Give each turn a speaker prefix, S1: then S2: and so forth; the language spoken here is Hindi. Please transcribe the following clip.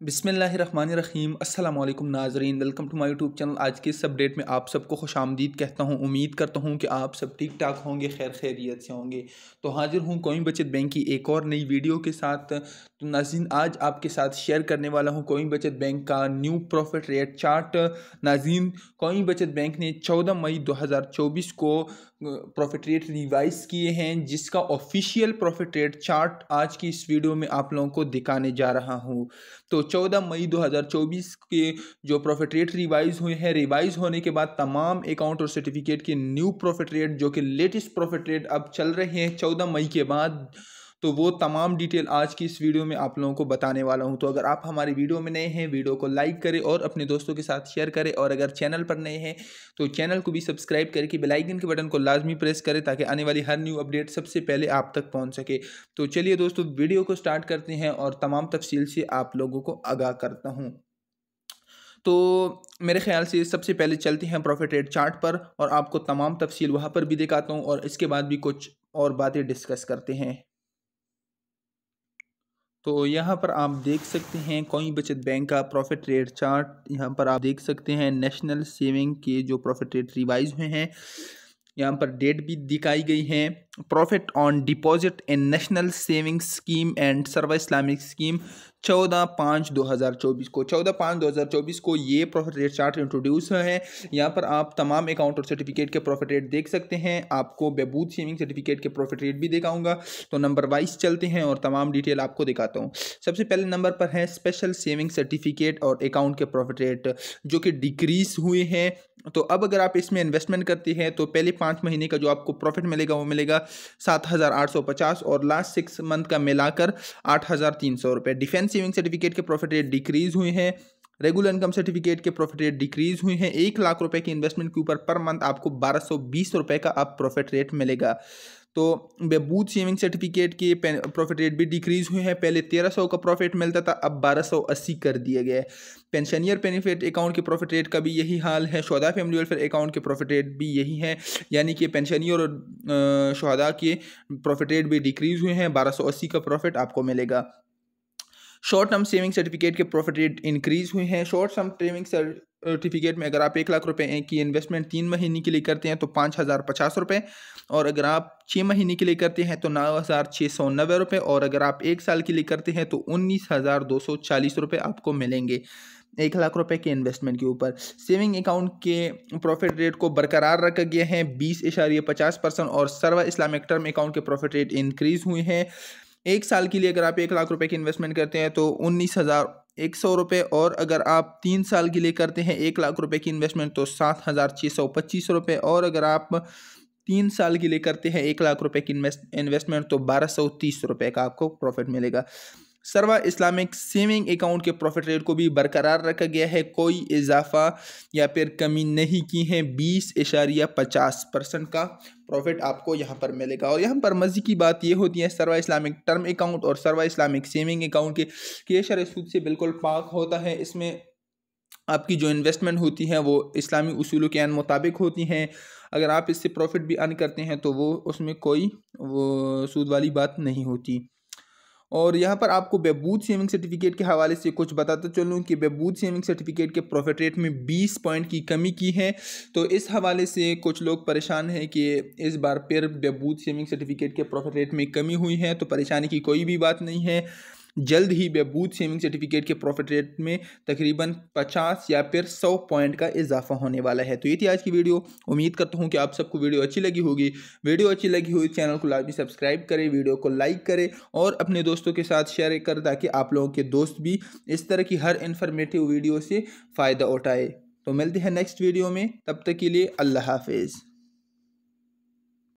S1: बिसमीम अल्लाम नाजरीन। Welcome to my YouTube channel. आज के इस अपडेट में आप सबको खुश आमदीद कहता हूँ, उम्मीद करता हूँ कि आप सब ठीक ठाक होंगे खैर खैरियत से होंगे। तो हाजिर हूँ कोई बचत बैंक की एक और नई वीडियो के साथ। तो नाजीन आज आपके साथ शेयर करने वाला हूँ कोई बचत बैंक का न्यू प्रॉफिट रेट चार्ट। नाजीन कोई बचत बैंक ने चौदह मई दो हज़ार चौबीस को प्रॉफिट रेट रिवाइज किए हैं, जिसका ऑफिशियल प्रॉफिट रेट चार्ट आज की इस वीडियो में आप लोगों को दिखाने जा रहा हूँ। तो 14 मई 2024 के जो प्रॉफिट रेट रिवाइज हुए हैं, रिवाइज होने के बाद तमाम अकाउंट और सर्टिफिकेट के न्यू प्रॉफिट रेट, जो कि लेटेस्ट प्रॉफिट रेट अब चल रहे हैं 14 मई के बाद तो वो तमाम डिटेल आज की इस वीडियो में आप लोगों को बताने वाला हूँ। तो अगर आप हमारी वीडियो में नए हैं, वीडियो को लाइक करें और अपने दोस्तों के साथ शेयर करें। और अगर चैनल पर नए हैं तो चैनल को भी सब्सक्राइब करके बेलाइकन के बटन को लाजमी प्रेस करें ताकि आने वाली हर न्यू अपडेट सबसे पहले आप तक पहुँच सके। तो चलिए दोस्तों, वीडियो को स्टार्ट करते हैं और तमाम तफसील से आप लोगों को आगाह करता हूँ। तो मेरे ख्याल से सबसे पहले चलते हैं प्रॉफिट रेट चार्ट पर और आपको तमाम तफसील वहाँ पर भी दिखाता हूँ और इसके बाद भी कुछ और बातें डिस्कस करते हैं। तो यहाँ पर आप देख सकते हैं कोई बचत बैंक का प्रॉफिट रेट चार्ट यहाँ पर आप देख सकते हैं नेशनल सेविंग के जो प्रॉफिट रेट रिवाइज हुए हैं। यहाँ पर डेट भी दिखाई गई है। Profit on deposit in national saving scheme and Sarwa Islamic scheme चौदह पाँच दो हज़ार चौबीस को। चौदह पाँच दो हज़ार चौबीस को ये प्रॉफिट रेट चार्ट इंट्रोड्यूस है। यहाँ पर आप तमाम अकाउंट और सर्टिफिकेट के प्रॉफिट रेट देख सकते हैं। आपको बेबूत सेविंग सर्टिफिकेट के प्रॉफिट रेट भी दिखाऊँगा। तो नंबर वाइज चलते हैं और तमाम डिटेल आपको दिखाता हूँ। सबसे पहले नंबर पर है स्पेशल सेविंग सर्टिफिकेट और अकाउंट के प्रॉफिट रेट जो कि डिक्रीज हुए हैं। तो अब अगर आप इसमें इन्वेस्टमेंट करती हैं तो पहले पाँच महीने का जो आपको प्रॉफिट मिलेगा, वो मिलेगा सात हज़ार आठ सौ पचास और लास्ट सिक्स मंथ का मिलाकर आठ हज़ार तीन सौ रुपये डिफेंस सेविंग सर्टिफिकेट के प्रॉफिट रेट डिक्रीज़ हुए हैं रेगुलर इनकम सर्टिफिकेट के प्रॉफिट रेट डिक्रीज हुए हैं। एक लाख रुपए की इन्वेस्टमेंट के ऊपर पर मंथ आपको बारह सौ बीस रुपये का अब प्रॉफिट रेट मिलेगा। तो बेबूत सेविंग सर्टिफिकेट के प्रॉफिट रेट भी डिक्रीज हुए हैं। पहले तेरह सौ का प्रॉफिट मिलता था, अब बारह सौ अस्सी कर दिया गया है। पेंशनियर बेनिफिट अकाउंट के प्रॉफिट रेट का भी यही हाल है। शहदा फैमिली वेलफेयर अकाउंट के प्रॉफिट रेट भी यही है। यानी कि पेंशनियर और शहदा के प्रॉफिट रेट भी डिक्रीज हुए हैं। बारह सौ अस्सी का प्रॉफिट आपको मिलेगा। शॉर्ट टर्म सेविंग सर्टिफिकेट के प्रॉफिट रेट इंक्रीज हुए हैं। शॉर्ट टर्म सेविंग सर्टिफिकेट में अगर आप एक लाख रुपए की इन्वेस्टमेंट तीन महीने के लिए करते हैं तो पाँच हज़ार पचास रुपये और अगर आप छः महीने के लिए करते हैं तो नौ हज़ार छः सौ नब्बे रुपये और अगर आप एक साल के लिए करते हैं तो उन्नीस हज़ार दो सौ चालीस रुपये आपको मिलेंगे एक लाख रुपए के इन्वेस्टमेंट के ऊपर। सेविंग अकाउंट के प्रॉफिट रेट को बरकरार रखा गया है, बीस इशारिया पचास परसेंट। और सर्वा इस्लामिक टर्म अकाउंट के प्रॉफिट रेट इंक्रीज हुए हैं। एक साल के लिए अगर आप एक लाख रुपए की इन्वेस्टमेंट करते हैं तो उन्नीस हज़ार एक सौ रुपये और अगर आप तीन साल के लिए करते हैं एक लाख रुपए की इन्वेस्टमेंट तो सात हज़ार छः सौ पच्चीस रुपये और अगर आप तीन साल के लिए करते हैं एक लाख रुपए की इन्वेस्टमेंट तो बारह सौ तीस रुपये का आपको प्रॉफिट मिलेगा। सर्वा इस्लामिक सेविंग अकाउंट के प्रॉफिट रेट को भी बरकरार रखा गया है। कोई इजाफा या फिर कमी नहीं की है। बीस इशारिया पचास परसेंट का प्रॉफिट आपको यहाँ पर मिलेगा। और यहाँ पर मज़े की बात ये होती है, सर्वा इस्लामिक टर्म अकाउंट और सर्वा इस्लामिक सेविंग अकाउंट के केशर सूद से बिल्कुल पाक होता है। इसमें आपकी जो इन्वेस्टमेंट होती है, वो इस्लामी उसूलों के मुताबिक होती हैं। अगर आप इससे प्रॉफिट भी अर्न करते हैं तो वो उसमें कोई वो सूद वाली बात नहीं होती। और यहाँ पर आपको बेबूद सेविंग सर्टिफिकेट के हवाले से कुछ बताता चलूँ कि बेबूद सेविंग सर्टिफिकेट के प्रॉफिट रेट में 20 पॉइंट की कमी की है। तो इस हवाले से कुछ लोग परेशान हैं कि इस बार फिर बेबूद सेविंग सर्टिफिकेट के प्रॉफिट रेट में कमी हुई है तो परेशानी की कोई भी बात नहीं है। जल्द ही बेबूत सेविंग सर्टिफिकेट के प्रॉफिट रेट में तकरीबन 50 या फिर 100 पॉइंट का इजाफा होने वाला है। तो ये थी आज की वीडियो। उम्मीद करता हूँ कि आप सबको वीडियो अच्छी लगी होगी। वीडियो अच्छी लगी हुई चैनल को लाजमी सब्सक्राइब करें, वीडियो को लाइक करें और अपने दोस्तों के साथ शेयर करें ताकि आप लोगों के दोस्त भी इस तरह की हर इन्फॉर्मेटिव वीडियो से फ़ायदा उठाए। तो मिलते हैं नेक्स्ट वीडियो में। तब तक के लिए अल्लाह हाफिज़।